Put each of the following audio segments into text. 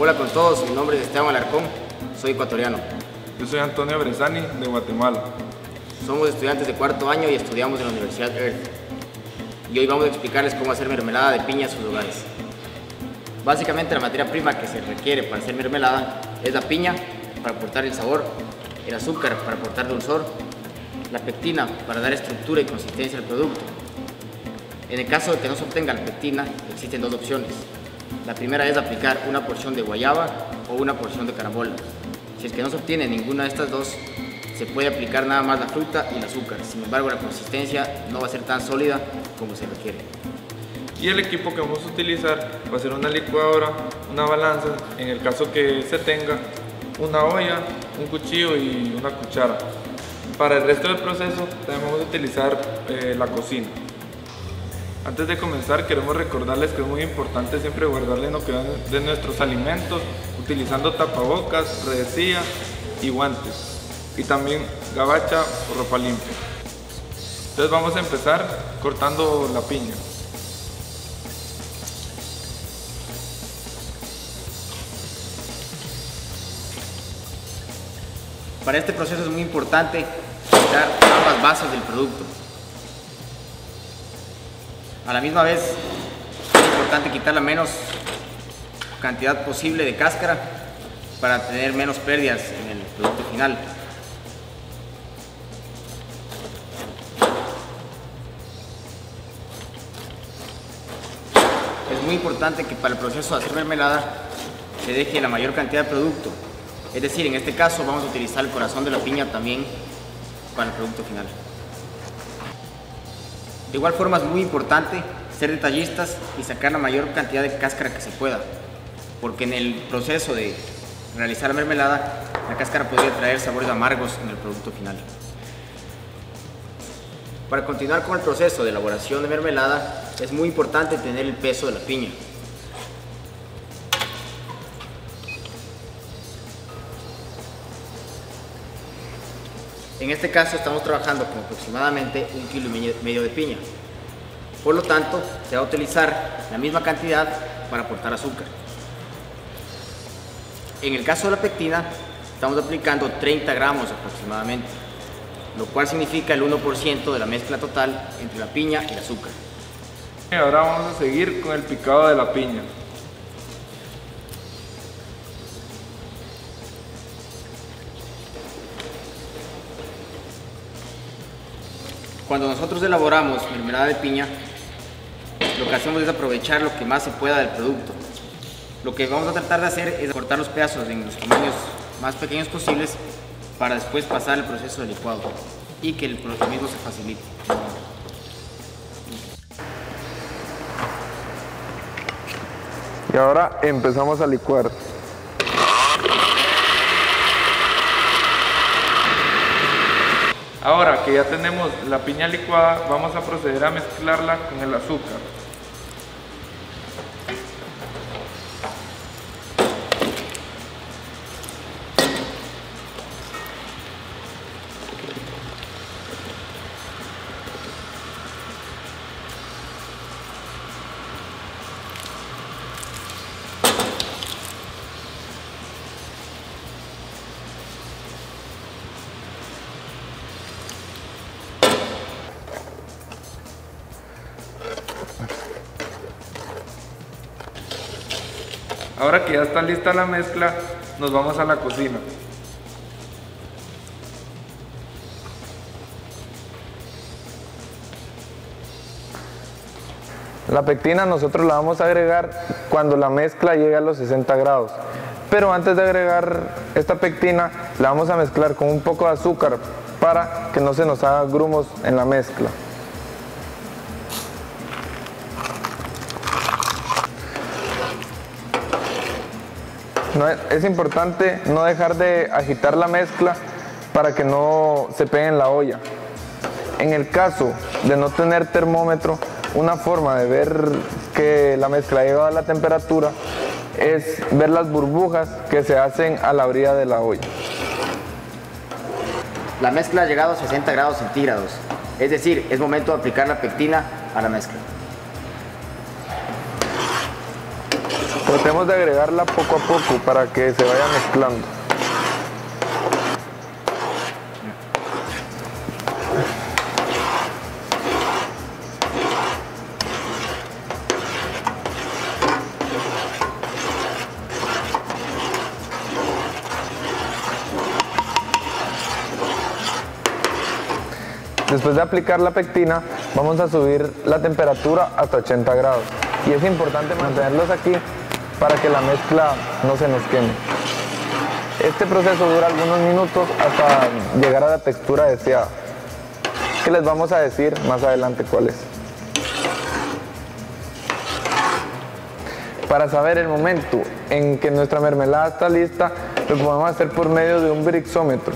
Hola con todos, mi nombre es Esteban Alarcón, soy ecuatoriano. Yo soy Antonio Brezani, de Guatemala. Somos estudiantes de cuarto año y estudiamos en la Universidad Earth. Y hoy vamos a explicarles cómo hacer mermelada de piña en sus hogares. Básicamente la materia prima que se requiere para hacer mermelada es la piña para aportar el sabor, el azúcar para aportar dulzor, la pectina para dar estructura y consistencia al producto. En el caso de que no se obtenga la pectina, existen dos opciones. La primera es aplicar una porción de guayaba o una porción de carambola. Si es que no se obtiene ninguna de estas dos, se puede aplicar nada más la fruta y el azúcar. Sin embargo, la consistencia no va a ser tan sólida como se requiere. Y el equipo que vamos a utilizar va a ser una licuadora, una balanza, en el caso que se tenga, una olla, un cuchillo y una cuchara. Para el resto del proceso también vamos a utilizar eh, la cocina. Antes de comenzar queremos recordarles que es muy importante siempre guardarle lo que de nuestros alimentos utilizando tapabocas, redecilla y guantes y también gabacha o ropa limpia. Entonces vamos a empezar cortando la piña. Para este proceso es muy importante quitar ambas bases del producto. A la misma vez es importante quitar la menos cantidad posible de cáscara para tener menos pérdidas en el producto final. Es muy importante que para el proceso de hacer mermelada se deje la mayor cantidad de producto. Es decir, en este caso vamos a utilizar el corazón de la piña también para el producto final. De igual forma es muy importante ser detallistas y sacar la mayor cantidad de cáscara que se pueda, porque en el proceso de realizar la mermelada, la cáscara podría traer sabores amargos en el producto final. Para continuar con el proceso de elaboración de mermelada, es muy importante tener el peso de la piña. En este caso estamos trabajando con aproximadamente un kilo y medio de piña. Por lo tanto, se va a utilizar la misma cantidad para aportar azúcar. En el caso de la pectina, estamos aplicando 30 gramos aproximadamente, lo cual significa el 1% de la mezcla total entre la piña y el azúcar. Ahora vamos a seguir con el picado de la piña. Cuando nosotros elaboramos mermelada de piña, lo que hacemos es aprovechar lo que más se pueda del producto. Lo que vamos a tratar de hacer es cortar los pedazos en los tamaños más pequeños posibles para después pasar el proceso de licuado y que el mismo se facilite. Y ahora empezamos a licuar. Ahora que ya tenemos la piña licuada, vamos a proceder a mezclarla con el azúcar. Ahora que ya está lista la mezcla, nos vamos a la cocina. La pectina nosotros la vamos a agregar cuando la mezcla llegue a los 60 grados. Pero antes de agregar esta pectina, la vamos a mezclar con un poco de azúcar para que no se nos haga grumos en la mezcla. Es, importante no dejar de agitar la mezcla para que no se pegue en la olla. En el caso de no tener termómetro, una forma de ver que la mezcla llega a la temperatura es ver las burbujas que se hacen a la orilla de la olla. La mezcla ha llegado a 60 grados centígrados, es decir, es momento de aplicar la pectina a la mezcla. Tratemos de agregarla poco a poco para que se vaya mezclando. Después de aplicar la pectina, vamos a subir la temperatura hasta 80 grados. Y es importante mantenerlos aquí para que la mezcla no se nos queme. Este proceso dura algunos minutos hasta llegar a la textura deseada, que les vamos a decir más adelante cuál es. Para saber el momento en que nuestra mermelada está lista, lo podemos hacer por medio de un brixómetro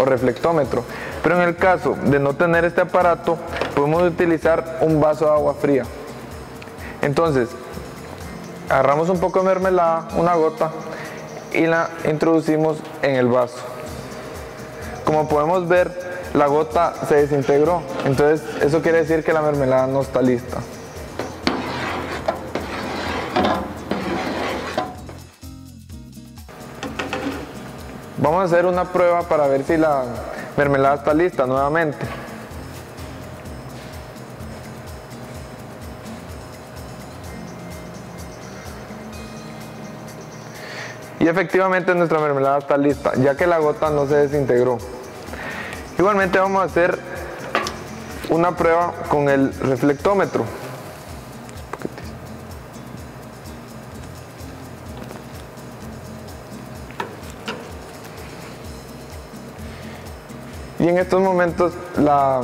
o reflectómetro. Pero en el caso de no tener este aparato, podemos utilizar un vaso de agua fría. Entonces, agarramos un poco de mermelada, una gota, y la introducimos en el vaso. Como podemos ver, la gota se desintegró. Entonces, eso quiere decir que la mermelada no está lista. Vamos a hacer una prueba para ver si la mermelada está lista nuevamente. Y efectivamente nuestra mermelada está lista, ya que la gota no se desintegró. Igualmente vamos a hacer una prueba con el reflectómetro. Y en estos momentos la,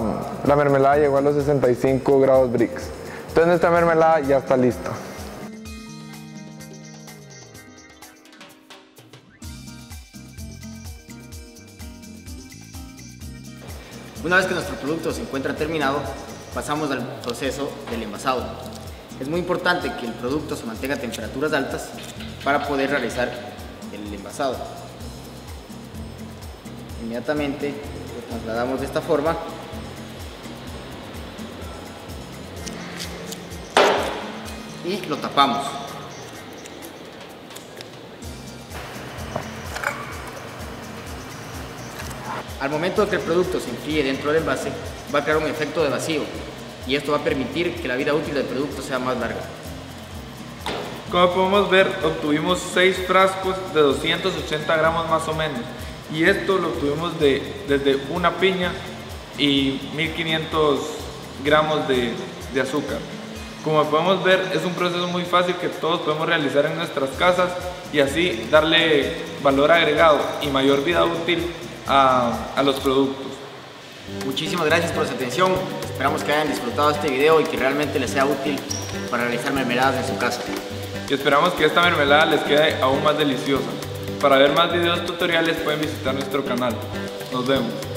mermelada llegó a los 65 grados Brix. Entonces nuestra mermelada ya está lista. Una vez que nuestro producto se encuentra terminado, pasamos al proceso del envasado. Es muy importante que el producto se mantenga a temperaturas altas para poder realizar el envasado. Inmediatamente trasladamos de esta forma y lo tapamos. Al momento de que el producto se enfríe dentro del envase, va a crear un efecto de vacío y esto va a permitir que la vida útil del producto sea más larga. Como podemos ver, obtuvimos 6 frascos de 280 gramos más o menos y esto lo obtuvimos de, desde una piña y 1500 gramos de, de azúcar. Como podemos ver, es un proceso muy fácil que todos podemos realizar en nuestras casas y así darle valor agregado y mayor vida útil a, los productos. Muchísimas gracias por su atención. Esperamos que hayan disfrutado este video y que realmente les sea útil para realizar mermeladas en su casa. Y esperamos que esta mermelada les quede aún más deliciosa. Para ver más videos tutoriales pueden visitar nuestro canal. Nos vemos.